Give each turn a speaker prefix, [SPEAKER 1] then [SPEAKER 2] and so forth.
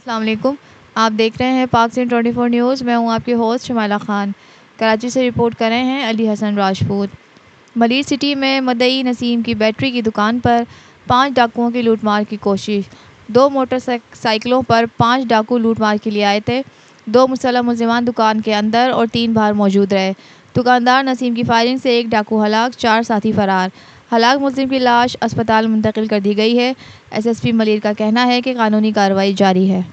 [SPEAKER 1] अस्सलाम वालेकुम। आप देख रहे हैं पाक सिंह ट्वेंटी फोर न्यूज़। मैं हूँ आपकी होस्ट शमाला खान। कराची से रिपोर्ट कर रहे हैं अली हसन राजपूत। मलिर सिटी में मदई नसीम की बैटरी की दुकान पर पाँच डाकुओं की लूटमार की कोशिश। दो मोटरसाइकिलों पर पाँच डाकू लूटमार के लिए आए थे। दो मुसलम मुलजमान दुकान के अंदर और तीन बाहर मौजूद रहे। दुकानदार नसीम की फायरिंग से एक डाकू हलाक, चार साथी फरार। हलाक मुलिम की लाश अस्पताल मुंतकिल कर दी गई है। एस एस पी मलिर का कहना है कि कानूनी कार्रवाई जारी है।